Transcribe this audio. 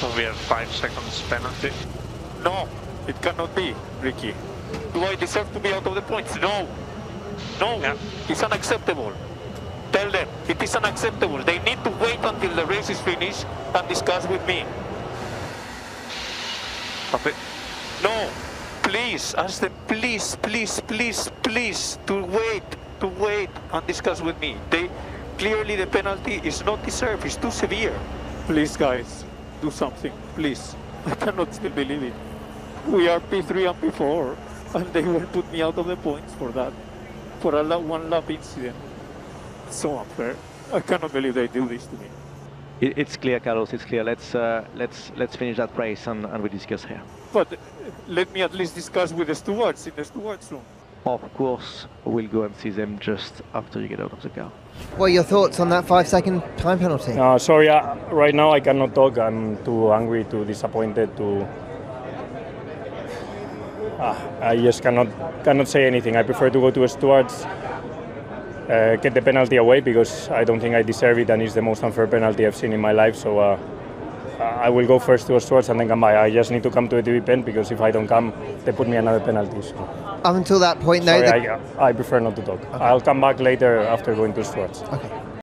So we have five seconds penalty. No, it cannot be, Ricky. Do I deserve to be out of the points? No. No, Yeah. it's unacceptable. Tell them it is unacceptable. They need to wait until the race is finished and discuss with me. Copy. No, please, ask them, please, please, please, please, to wait, to wait and discuss with me. They clearly the penalty is not deserved. It's too severe. Please, guys, do something, please. I cannot still believe it. We are P3 and P4, and they will put me out of the points for that, for a la- one lap incident. So unfair. I cannot believe they do this to me. It, it's clear, Carlos. It's clear. Let's uh, let's let's finish that race and, and we discuss here. But uh, let me at least discuss with the stewards in the stewards room. Of course, we'll go and see them just after you get out of the car. What are your thoughts on that five second time penalty? No, sorry. Uh, right now I cannot talk. I'm too angry, too disappointed. To Ah, I just cannot cannot say anything. I prefer to go to stewards, uh, get the penalty away because I don't think I deserve it, and it's the most unfair penalty I've seen in my life. So. I will go first to stewards and then come back. I just need to come to a TV pen because if I don't come, they put me another penalty. So. Up until that point, though, Sorry, I, I prefer not to talk. I'll come back later after going to stewards. Okay.